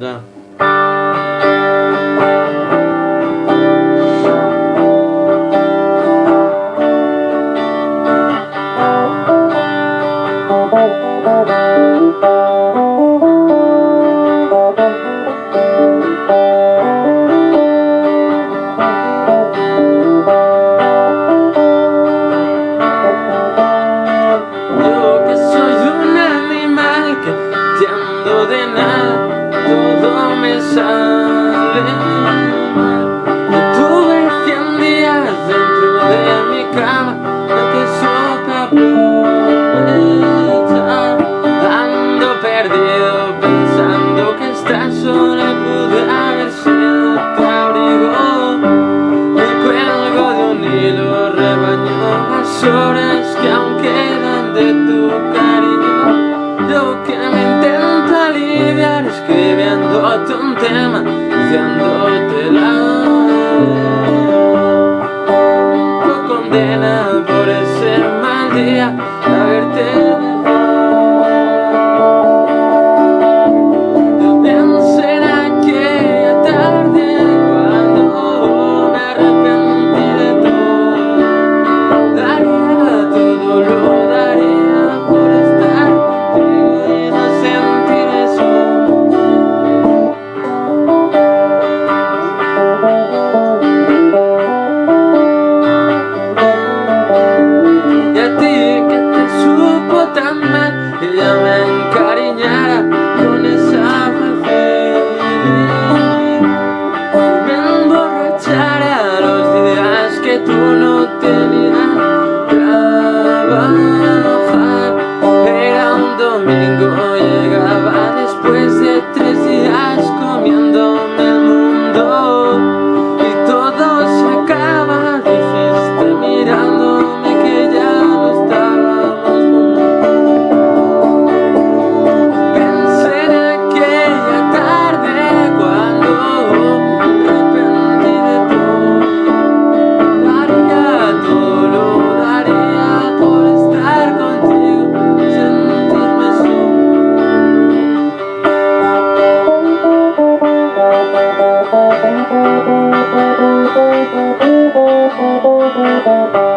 Да. sabe Me tuve cien días dentro de mi cama Antes otra vuelta Ando perdido pensando que estás sola Pude haber sido tu abrigo. Me cuelgo de un hilo rebaño las horas que aún dándote un tema, dándote la. Tu condena. encariñara Thank you.